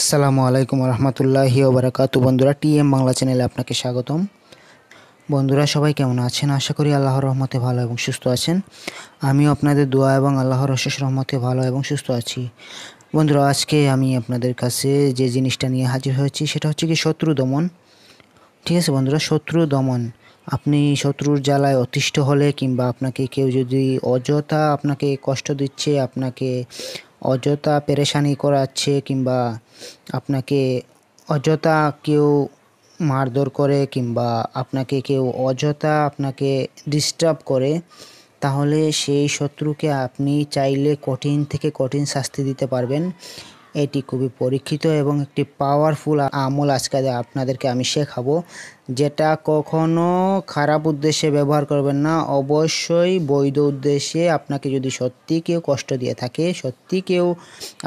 আসসালামু আলাইকুম রহমতুল্লাহি ওবরাকাতু। বন্ধুরা, টিএম বাংলা চ্যানেলে আপনাকে স্বাগতম। বন্ধুরা, সবাই কেমন আছেন? আশা করি আল্লাহর রহমতে ভালো এবং সুস্থ আছেন। আমিও আপনাদের দোয়া এবং আল্লাহর অশেষ রহমতে ভালো এবং সুস্থ আছি। বন্ধুরা, আজকে আমি আপনাদের কাছে যে জিনিসটা নিয়ে হাজির হয়েছি, সেটা হচ্ছে কি শত্রু দমন। ঠিক আছে বন্ধুরা, শত্রু দমন। আপনি শত্রুর জ্বালায় অতিষ্ঠ হলে কিংবা আপনাকে কেউ যদি অযথা আপনাকে কষ্ট দিচ্ছে, আপনাকে অযথা পেরেশানি করাচ্ছে কিংবা আপনাকে অযথা কেউ মারধর করে কিংবা আপনাকে কেউ অযথা আপনাকে ডিস্টার্ব করে, তাহলে সেই শত্রুকে আপনি চাইলে কঠিন থেকে কঠিন শাস্তি দিতে পারবেন। এটি খুবই পরীক্ষিত এবং একটি পাওয়ারফুল আমল আজকে আপনাদেরকে আমি শেখাবো, যেটা কখনো খারাপ উদ্দেশ্যে ব্যবহার করবেন না। অবশ্যই বৈধ উদ্দেশ্যে আপনাকে যদি সত্যি কেউ কষ্ট দিয়ে থাকে, সত্যি কেউ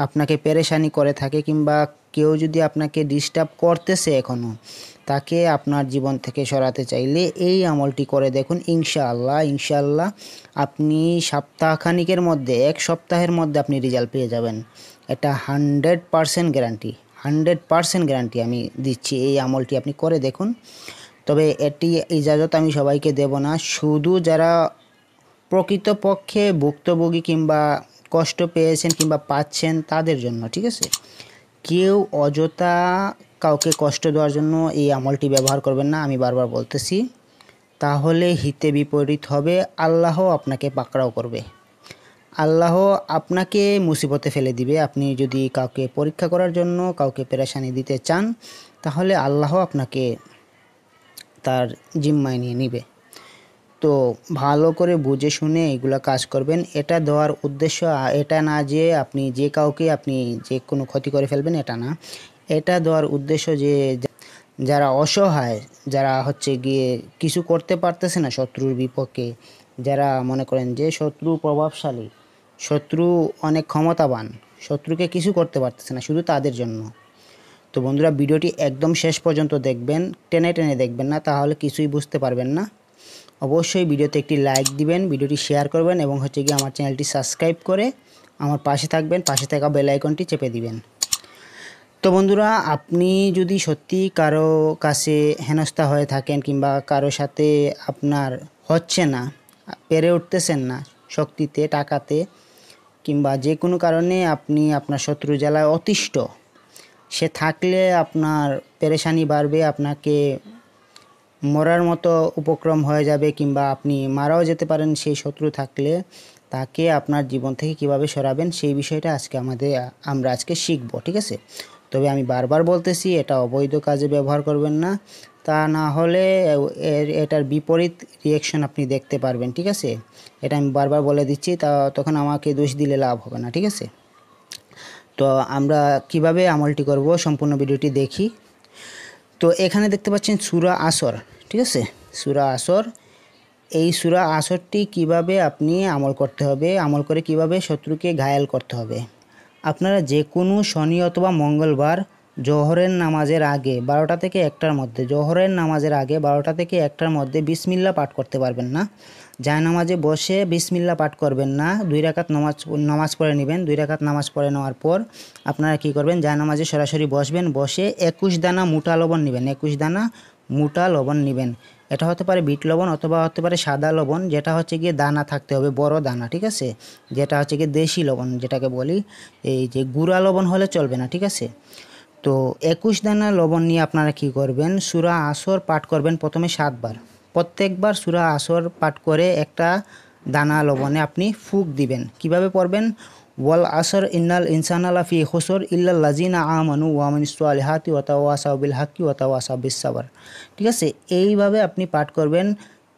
আপনাকে পেরেশানি করে থাকে, কিংবা কেউ যদি আপনাকে ডিস্টার্ব করতেছে এখনও তাকে আপনার জীবন থেকে সরাতে চাইলে এই আমলটি করে দেখুন, ইনশাআল্লাহ ইনশাআল্লাহ আপনি সপ্তাহখানিকের মধ্যে, এক সপ্তাহের মধ্যে আপনি রেজাল্ট পেয়ে যাবেন। এটা hundred percent guarantee, hundred percent guarantee আমি দিচ্ছি এই আমলটি আপনি করে দেখুন। তবে এটি ইজাজত আমি সবাইকে দেব না, শুধু যারা প্রকৃতপক্ষে ভুক্তভোগী কিংবা কষ্ট পেয়েছেন কিংবা পাচ্ছেন তাদের জন্য, ঠিক আছে? কেউ অযথা কাউকে কষ্ট দেওয়ার জন্য এই আমলটি ব্যবহার করবেন না, আমি বারবার বলতেছি। তাহলে হিতে বিপরীত হবে আল্লাহ আপনাকে পাকড়াও করবে। আল্লাহ আপনাকে মুসিবতে ফেলে দিবে। আপনি যদি কাউকে পরীক্ষা করার জন্য কাউকে পেরেশানি দিতে চান, তাহলে আল্লাহ আপনাকে তার জিম্মায় নিয়ে নিবে। তো ভালো করে বুঝে শুনে এগুলো কাজ করবেন। এটা দেওয়ার উদ্দেশ্য, এটা না যে আপনি যে কাউকে আপনি যে কোনো ক্ষতি করে ফেলবেন, এটা না। এটা দেওয়ার উদ্দেশ্য যে যারা অসহায়, যারা হচ্ছে গিয়ে কিছু করতে পারতেছে না শত্রুর বিপক্ষে, যারা মনে করেন যে শত্রু প্রভাবশালী শত্রু অনেক ক্ষমতাবান, শত্রুকে কিছু করতে পারতেছে না, শুধু তাদের জন্য। তো বন্ধুরা, ভিডিওটি একদম শেষ পর্যন্ত দেখবেন, টেনে টেনে দেখবেন না, তাহলে কিছুই বুঝতে পারবেন না। অবশ্যই ভিডিওতে একটি লাইক দিবেন, ভিডিওটি শেয়ার করবেন এবং হচ্ছে গিয়ে আমার চ্যানেলটি সাবস্ক্রাইব করে আমার পাশে থাকবেন, পাশে থাকা বেল আইকনটি চেপে দিবেন। তো বন্ধুরা, আপনি যদি সত্যি কারও কাছে হেনস্থা হয়ে থাকেন কিংবা কারও সাথে আপনার হচ্ছে না, পেরে উঠতেছেন না, শক্তিতে, টাকাতে কিংবা যে কোনো কারণে আপনি আপনার শত্রু জেলায় অতিষ্ঠ, সে থাকলে আপনার পেরেশানি বাড়বে, আপনাকে মরার মতো উপক্রম হয়ে যাবে কিংবা আপনি মারাও যেতে পারেন সেই শত্রু থাকলে তাকে আপনার জীবন থেকে কীভাবে সরাবেন সেই বিষয়টা আজকে আমাদের, আমরা আজকে শিখব, ঠিক আছে? তবে আমি বারবার বলতেছি, এটা অবৈধ কাজে ব্যবহার করবেন না। তা না হলে এটার বিপরীত রিয়েকশন আপনি দেখতে পারবেন, ঠিক আছে? এটা আমি বারবার বলে দিচ্ছি, তা তখন আমাকে দোষ দিলে লাভ হবে না, ঠিক আছে? তো আমরা কীভাবে আমলটি করব, সম্পূর্ণ ভিডিওটি দেখি। তো এখানে দেখতে পাচ্ছেন সুরা আসর, ঠিক আছে? সুরা আসর, এই সুরা আসরটি কীভাবে আপনি আমল করতে হবে, আমল করে কীভাবে শত্রুকে ঘায়াল করতে হবে? আপনারা যে কোনো শনি অথবা মঙ্গলবার জহরের নামাজের আগে বারোটা থেকে একটার মধ্যে, জহরের নামাজের আগে বারোটা থেকে একটার মধ্যে বিসমিল্লা পাঠ করতে পারবেন না। যায় নামাজে বসে বিসমিল্লা পাঠ করবেন না। দুই রাকাত নামাজ নামাজ পড়ে নেবেন। দুই রাকাত নামাজ পড়ে নেওয়ার পর আপনারা কি করবেন? যায় নামাজে সরাসরি বসবেন। বসে একুশ দানা মোটা লবণ নেবেন। একুশ দানা মোটা লবণ নেবেন। এটা হতে পারে বিট লবণ অথবা হতে পারে সাদা লবণ। যেটা হচ্ছে গিয়ে দানা থাকতে হবে, বড় দানা, ঠিক আছে? যেটা হচ্ছে গিয়ে দেশি লবণ যেটাকে বলি। এই যে গুঁড়া লবণ হলে চলবে না, ঠিক আছে? তো একুশ দানা লবণ নিয়ে আপনারা কি করবেন? সুরা আসর পাঠ করবেন প্রথমে সাতবার। প্রত্যেকবার সুরা আসর পাঠ করে একটা দানা লবণে আপনি ফুক দিবেন। কীভাবে পড়বেন? ওয়াল আসর ইন্নাল ইনসান আলাফি হোসর ইল্লা লাজিনা আমানু ওয়ামিন সোয়ালিহাতি ওয়াতা ওয়াসাবিল হাকি ওয়াতা ওয়াসাবিস সাবার। ঠিক আছে? এইভাবে আপনি পাঠ করবেন।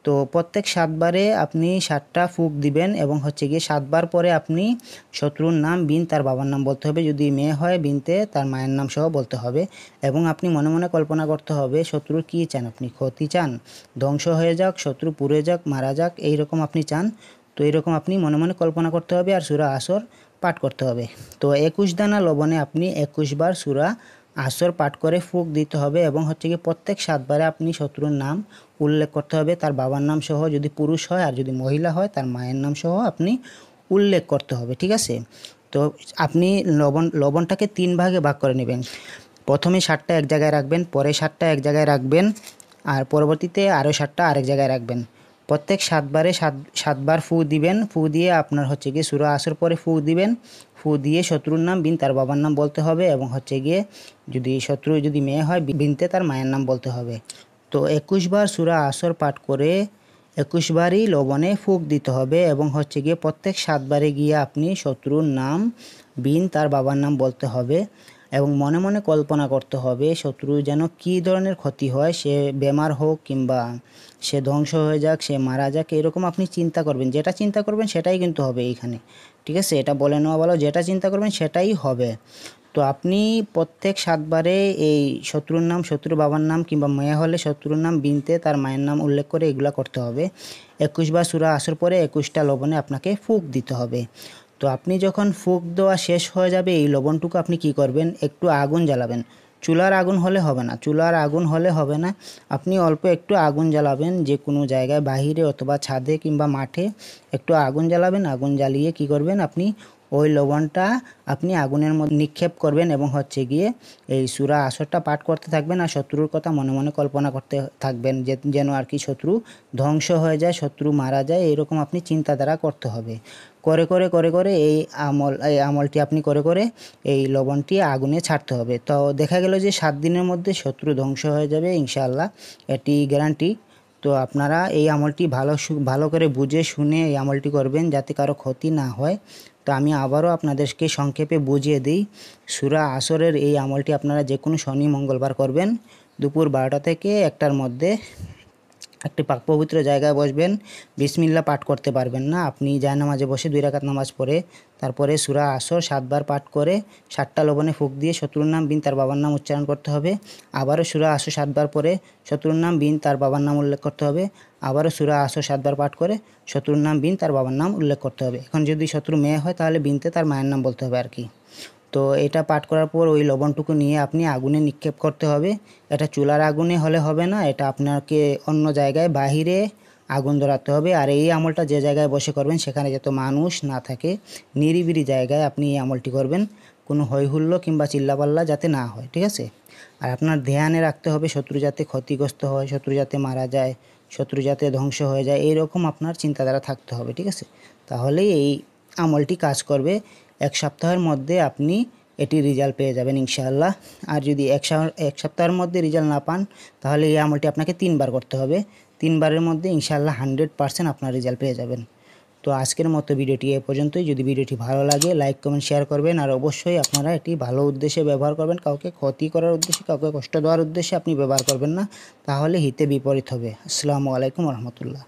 তো প্রত্যেক সাতবারে আপনি সাতটা ফুক দিবেন এবং হচ্ছে গিয়ে সাতবার পরে আপনি শত্রুর নাম বিন তার বাবার নাম বলতে হবে। যদি মেয়ে হয় বিনতে তার মায়ের নাম সহ বলতে হবে এবং আপনি মনে মনে কল্পনা করতে হবে শত্রুর কী চান আপনি, ক্ষতি চান, ধ্বংস হয়ে যাক, শত্রু পুড়ে যাক, মারা যাক এই রকম আপনি চান। তো এইরকম আপনি মনে মনে কল্পনা করতে হবে আর সুরা আসর পাঠ করতে হবে। তো একুশ দানা লবণে আপনি একুশ বার সুরা আসর পাঠ করে ফুক দিতে হবে এবং হচ্ছে কি প্রত্যেক সাতবারে আপনি শত্রুর নাম উল্লেখ করতে হবে। তার বাবার নাম সহ যদি পুরুষ হয় আর যদি মহিলা হয় তার মায়ের নাম সহ আপনি উল্লেখ করতে হবে, ঠিক আছে? তো আপনি লবণ, লবণটাকে তিন ভাগে ভাগ করে নেবেন। প্রথমে সারটা এক জায়গায় রাখবেন, পরে সারটা এক জায়গায় রাখবেন, আর পরবর্তীতে আরও সারটা আরেক জায়গায় রাখবেন। প্রত্যেক সাতবারে সাত, সাতবার ফু দিবেন। ফু দিয়ে আপনার হচ্ছে গিয়ে সুরা আসর পরে ফু দিবেন। ফু দিয়ে শত্রুর নাম, বিন তার বাবার নাম বলতে হবে এবং হচ্ছে গিয়ে যদি শত্রু যদি মেয়ে হয়, বিনতে তার মায়ের নাম বলতে হবে। তো একুশবার সুরা আসর পাঠ করে একুশবারই লবণে ফুক দিতে হবে এবং হচ্ছে গিয়ে প্রত্যেক সাতবারে গিয়ে আপনি শত্রুর নাম, বিন তার বাবার নাম বলতে হবে। এবং মনে মনে কল্পনা করতে হবে শত্রু যেন কী ধরনের ক্ষতি হয়, সে বেমার হোক কিংবা সে ধ্বংস হয়ে যাক, সে মারা যাক, এরকম আপনি চিন্তা করবেন। যেটা চিন্তা করবেন সেটাই কিন্তু হবে এইখানে। ঠিক আছে? এটা বলে নেওয়া ভালো। যেটা চিন্তা করবেন সেটাই হবে। তো আপনি প্রত্যেক সাতবারে এই শত্রুর নাম, শত্রুর বাবার নাম কিংবা মেয়ে হলে শত্রুর নাম বিনতে তার মায়ের নাম উল্লেখ করে এগুলো করতে হবে। একুশবার সুরা আসার পরে একুশটা লবণে আপনাকে ফুক দিতে হবে। তো আপনি যখন ফুক দেওয়া শেষ হয়ে যাবে, এই লবণটুকু আপনি কি করবেন? একটু আগুন জ্বালাবেন। চুলার আগুন হলে হবে না। চুলার আগুন হলে হবে না। আপনি অল্প একটু আগুন জ্বালাবেন যে কোনো জায়গায়, বাহিরে অথবা ছাদে কিংবা মাঠে। একটু আগুন জ্বালাবেন। আগুন জ্বালিয়ে কি করবেন আপনি? ওই লবণটা আপনি আগুনের মধ্যে নিক্ষেপ করবেন এবং হচ্ছে গিয়ে এই সুরা আসরটা পাঠ করতে থাকবেন আর শত্রুর কথা মনে মনে কল্পনা করতে থাকবেন যে, যেন আর কি শত্রু ধ্বংস হয়ে যায়, শত্রু মারা যায়, এরকম আপনি চিন্তাধারা করতে হবে। করে করে করে করে এই আমল, এই আমলটি আপনি করে করে এই লবণটি আগুনে ছাড়তে হবে। তো দেখা গেল যে সাত দিনের মধ্যে শত্রু ধ্বংস হয়ে যাবে ইনশাআল্লাহ। এটি গ্যারান্টি। তো আপনারা এই আমলটি ভালো ভালো করে বুঝে শুনে এই আমলটি করবেন যাতে কারও ক্ষতি না হয়। তো আমি আবারও আপনাদেরকে সংক্ষেপে বুঝিয়ে দিই। সুরা আসরের এই আমলটি আপনারা যে কোনো শনি মঙ্গলবার করবেন। দুপুর বারোটা থেকে একটার মধ্যে একটি পাক পবিত্র জায়গায় বসবেন, বিসমিল্লা পাঠ করতে পারবেন না। আপনি নামাজে বসে দুই রাকাত নামাজ পড়ে, তারপরে সুরা আসর সাতবার পাঠ করে সাতটা লবণে ফুক দিয়ে শত্রুর নাম বিন তার বাবার নাম উচ্চারণ করতে হবে। আবারও সুরা আসর সাতবার পরে শত্রুর নাম বিন তার বাবার নাম উল্লেখ করতে হবে। আবারও সুরা আসর সাতবার পাঠ করে, শত্রুর নাম বিন তার বাবার নাম উল্লেখ করতে হবে। এখন যদি শত্রু মেয়ে হয়, তাহলে বিনতে তার মায়ের নাম বলতে হবে আর কি। তো এটা পাঠ করার পর ওই লবণটুকু নিয়ে আপনি আগুনে নিক্ষেপ করতে হবে। এটা চুলার আগুনে হলে হবে না, এটা আপনাকে অন্য জায়গায় বাহিরে আগুন ধরাতে হবে। আর এই আমলটা যে জায়গায় বসে করবেন, সেখানে যত মানুষ না থাকে নিরিবিরি জায়গায় আপনি এই আমলটি করবেন। কোনো হৈহুল্লো কিংবা চিল্লাপাল্লা যাতে না হয়, ঠিক আছে? আর আপনার ধ্যানে রাখতে হবে, শত্রু যাতে ক্ষতিগ্রস্ত হয়, শত্রু যাতে মারা যায়, শত্রু যাতে ধ্বংস হয়ে যায়, এইরকম আপনার চিন্তাধারা থাকতে হবে, ঠিক আছে? তাহলেই এই আমলটি কাজ করবে। এক সপ্তাহের মধ্যে আপনি এটি রেজাল্ট পেয়ে যাবেন ইনশাআল্লাহ। আর যদি এক এক সপ্তাহের মধ্যে রেজাল্ট না পান, তাহলে এই আমলটি আপনাকে তিনবার করতে হবে। তিনবারের মধ্যে ইনশাআল্লাহ হান্ড্রেড পারসেন্ট আপনার রেজাল্ট পেয়ে যাবেন। তো আজকের মতো ভিডিওটি এ পর্যন্তই। যদি ভিডিওটি ভালো লাগে লাইক কমেন্ট শেয়ার করবেন। আর অবশ্যই আপনারা এটি ভালো উদ্দেশ্যে ব্যবহার করবেন। কাউকে ক্ষতি করার উদ্দেশ্যে, কাউকে কষ্ট দেওয়ার উদ্দেশ্যে আপনি ব্যবহার করবেন না। তাহলে হিতে বিপরীত হবে। আসসালামু আলাইকুম রহমতুল্লাহ।